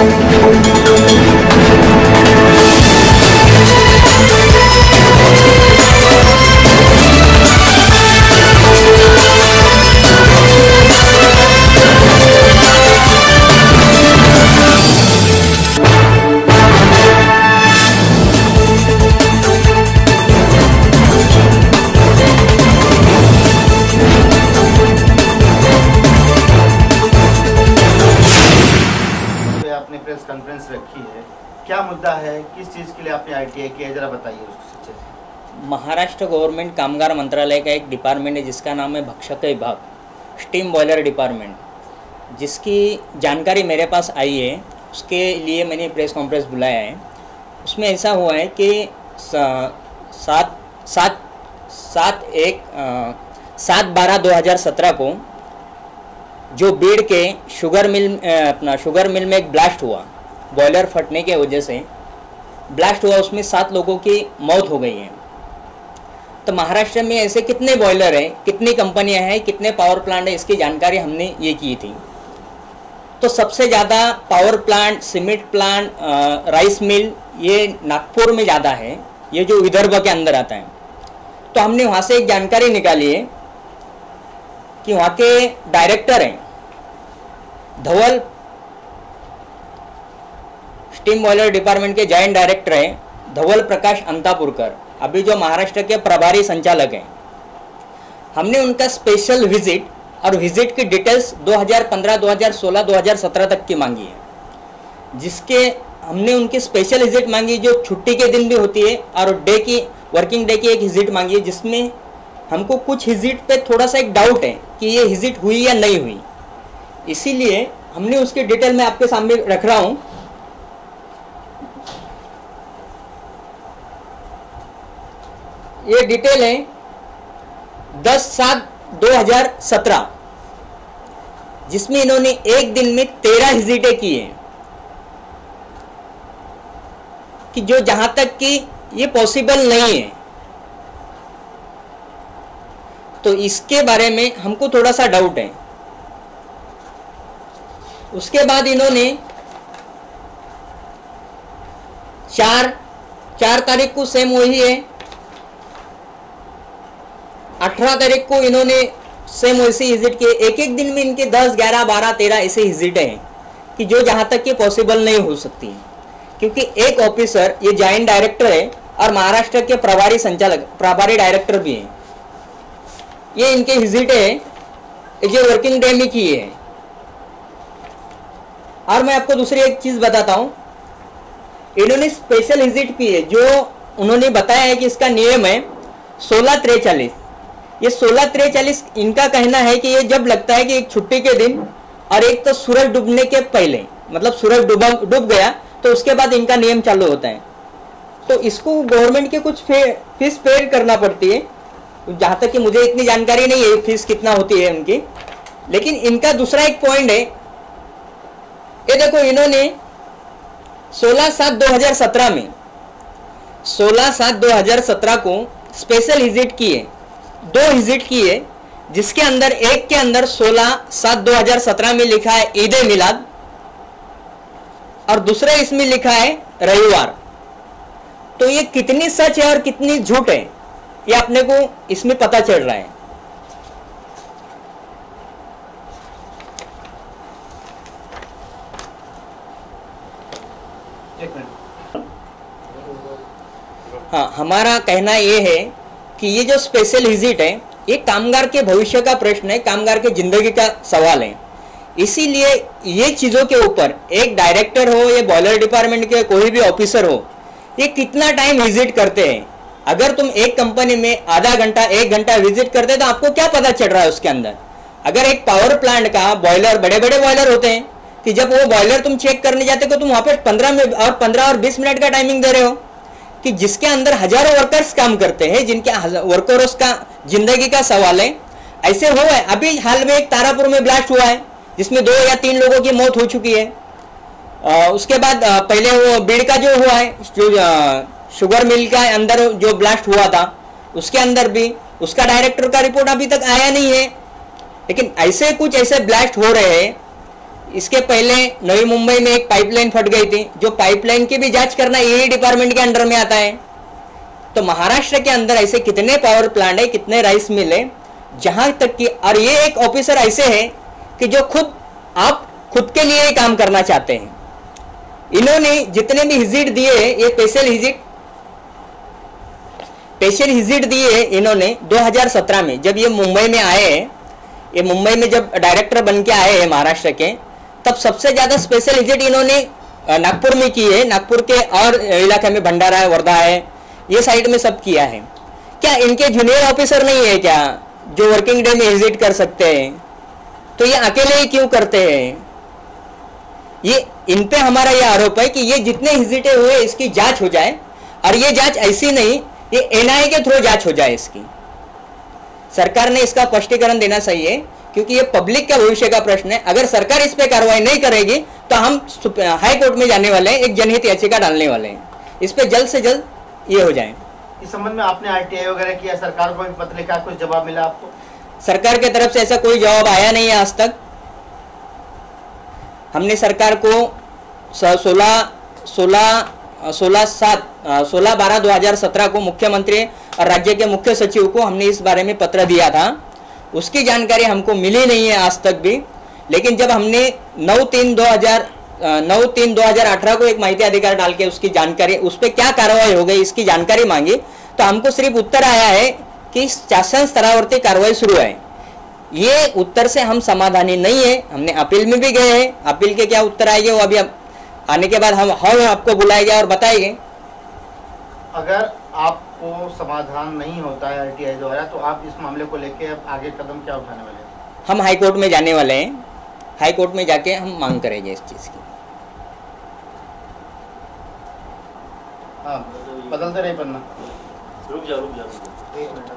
पे आपने press conference रखी है। क्या मुद्दा है? किस चीज़ के लिए आपने आईटीआई किया है? जरा बताइए उसको महाराष्ट्र गवर्नमेंट कामगार मंत्रालय का एक डिपार्टमेंट है, जिसका नाम है भक्षक विभाग, स्टीम बॉयलर डिपार्टमेंट। जिसकी जानकारी मेरे पास आई है, उसके लिए मैंने प्रेस कॉन्फ्रेंस बुलाया है। उसमें ऐसा हुआ है कि सात सात सात एक सात बारह दो हज़ार सत्रह को जो बीड़ के शुगर मिल अपना शुगर मिल में एक ब्लास्ट हुआ बॉयलर फटने के वजह से ब्लास्ट हुआ, उसमें सात लोगों की मौत हो गई है। तो महाराष्ट्र में ऐसे कितने बॉयलर हैं, कितनी कंपनियाँ हैं, कितने पावर प्लांट हैं, इसकी जानकारी हमने ये की थी। तो सबसे ज़्यादा power plant cement plant rice mill ये नागपुर में ज़्यादा है, ये जो विदर्भ के अंदर आता है। तो हमने वहाँ से एक जानकारी निकाली है कि वहाँ के डायरेक्टर हैं। धवल स्टीम बॉयलर डिपार्टमेंट के जॉइंट डायरेक्टर हैं धवल प्रकाश अंतापुरकर अभी जो महाराष्ट्र के प्रभारी संचालक हैं। हमने उनका स्पेशल विज़िट और विज़िट की डिटेल्स 2015, 2016, 2017 तक की मांगी है। जिसके हमने उनकी स्पेशल विज़िट मांगी जो छुट्टी के दिन भी होती है और डे की वर्किंग डे की एक विज़िट मांगी है जिसमें हमको कुछ हिजिट पे थोड़ा सा एक डाउट है कि ये हिजिट हुई या नहीं हुई। इसीलिए हमने उसकी डिटेल में आपके सामने रख रहा हूँ। ये डिटेल है दस सात दो हज़ार सत्रह, जिसमें इन्होंने एक दिन में तेरह विजिटें की हैं। कि जो जहाँ तक कि ये पॉसिबल नहीं है। तो इसके बारे में हमको थोड़ा सा डाउट है। उसके बाद इन्होंने चार चार तारीख को सेम वही है। अठारह तारीख को इन्होंने सेम वैसे विज़िट किए। एक एक दिन में इनके दस, ग्यारह, बारह, तेरह ऐसे विजिटें हैं कि जो जहाँ तक कि पॉसिबल नहीं हो सकती। हैं क्योंकि एक ऑफिसर ये जॉइंट डायरेक्टर है और महाराष्ट्र के प्रभारी संचालक, प्रभारी डायरेक्टर भी हैं। ये इनके विज़िट है। जो वर्किंग डे में किए हैं। और मैं आपको दूसरी एक चीज़ बताता हूँ। इन्होंने स्पेशल विज़िट की है, जो उन्होंने बताया है कि इसका नियम है सोलह त्रेचालीस। ये सोलह त्रेचालीस इनका कहना है कि ये जब लगता है कि एक छुट्टी के दिन और एक तो सूरज डूबने के पहले मतलब सूरज डूबा, डूब गया तो उसके बाद इनका नियम चालू होता है। तो इसको गवर्नमेंट के कुछ फ़ीस पे करना पड़ती है। जहाँ तक कि मुझे इतनी जानकारी नहीं है फ़ीस कितना होती है उनकी। लेकिन इनका दूसरा एक पॉइंट है। ये देखो, इन्होंने 16 सात 2017 में 16 सात 2017 को स्पेशल विज़िट किए। दो विज़िट किए, जिसके अंदर, एक के अंदर 16 सात 2017 में लिखा है ईद मिलाद, और दूसरे इसमें लिखा है रविवार। तो ये कितनी सच है और कितनी झूठ है? ये अपने को इसमें पता चल रहा है। हाँ हमारा कहना ये है कि ये जो स्पेशल विज़िट है ये कामगार के भविष्य का प्रश्न है कामगार के ज़िंदगी का सवाल है। इसीलिए ये चीज़ों के ऊपर एक डायरेक्टर हो या बॉयलर डिपार्टमेंट के कोई भी ऑफिसर हो ये कितना टाइम विज़िट करते हैं? अगर तुम एक कंपनी में आधा घंटा एक घंटा विज़िट करते तो आपको क्या पता चल रहा है उसके अंदर? अगर एक पावर प्लांट का बॉयलर बड़े बड़े बॉयलर होते हैं कि जब वो बॉयलर तुम चेक करने जाते हो तो तुम वहाँ पे पंद्रह में और पंद्रह और बीस मिनट का टाइमिंग दे रहे हो कि जिसके अंदर हज़ारों वर्कर्स काम करते हैं जिनके वर्कर्स का ज़िंदगी का सवाल है ऐसे हुआ है। अभी हाल में एक तारापुर में ब्लास्ट हुआ है जिसमें दो या तीन लोगों की मौत हो चुकी है। आ, उसके बाद आ, पहले वो बीड़ का जो हुआ है जो शुगर मिल का अंदर जो ब्लास्ट हुआ था, उसके अंदर भी, उसका डायरेक्टर का रिपोर्ट अभी तक आया नहीं है। लेकिन ऐसे कुछ ऐसे ब्लास्ट हो रहे हैं। इसके पहले नवी मुंबई में एक पाइपलाइन फट गई थी, जो पाइपलाइन की भी जाँच करना ईडी डिपार्टमेंट के अंडर में आता है। तो महाराष्ट्र के अंदर ऐसे कितने पावर प्लांट है, कितने राइस मिल है, जहाँ तक कि, और ये एक ऑफिसर ऐसे है कि जो खुद, आप खुद के लिए ही काम करना चाहते हैं। इन्होंने जितने भी हिजिट दिए ये स्पेशल हिजिट स्पेशल हिजिट दिए इन्होंने 2017 में, जब ये मुंबई में आए हैं ये मुंबई में जब डायरेक्टर बन के आए हैं महाराष्ट्र के, तब सबसे ज़्यादा स्पेशल विज़िट इन्होंने नागपुर में की है। नागपुर के और इलाके में, भंडारा है, वर्धा है, ये साइड में सब किया है। क्या इनके जूनियर ऑफिसर नहीं है क्या, जो वर्किंग डे में विज़िट कर सकते हैं? तो ये अकेले ही क्यों करते हैं? ये, इन पे हमारा ये आरोप है कि ये जितने विजिटे हुए, इसकी जाँच हो जाए। और ये जाँच ऐसी नहीं ये एनआईए के थ्रू जाँच हो जाए इसकी। सरकार ने इसका स्पष्टीकरण देना चाहिए क्योंकि ये पब्लिक का भविष्य का प्रश्न है। अगर सरकार इस पे कार्रवाई नहीं करेगी तो हम हाई कोर्ट में जाने वाले हैं एक जनहित याचिका डालने वाले हैं। इस पे जल्द से जल्द ये हो जाए। इस संबंध में आपने आरटीआई वगैरह किया सरकार को भी पत्र लिखा कुछ जवाब मिला आपको? सरकार की तरफ़ से ऐसा कोई जवाब आया नहीं है आज तक। हमने सरकार को सोलह सोलह सोलह सात सोलह बारह दो हज़ार सत्रह को मुख्यमंत्री और राज्य के मुख्य सचिव को हमने इस बारे में पत्र दिया था। उसकी जानकारी हमको मिली नहीं है आज तक भी, लेकिन जब हमने नौ तीन दो हज़ार नौ तीन दो हज़ार अठारह को एक माहिती अधिकार डाल के उसकी जानकारी, उस पर क्या कार्रवाई हो गई, इसकी जानकारी मांगी तो हमको सिर्फ़ उत्तर आया है कि शासन स्तरावरती कार्रवाई शुरू है। ये उत्तर से हम समाधानी नहीं है, हमने अपील में भी गए हैं। अपील के क्या उत्तर आएँगे, वो अभी आने के बाद हम हम आपको बुलाएँगे और बताएँगे। अगर आपको समाधान नहीं होता है आरटीआई द्वारा तो आप इस मामले को लेके आगे कदम क्या उठाने वाले हैं? हम हाई कोर्ट में जाने वाले हैं। हाई कोर्ट में जाके हम मांग करेंगे इस चीज़ की। हाँ बदलते रहे पन्ना। रुक जा रुक जा रुक जा। एक मिनट।